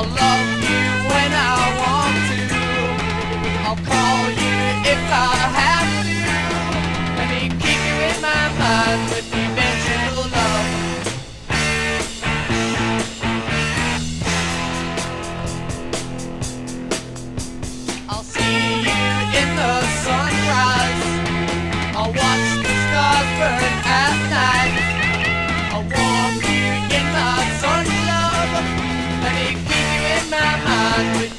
I'll love you when I want to. I'll call you if I have to. Let me keep you in my mind with eventual love. I'll see you in the sunrise. I'll watch the stars burn. I've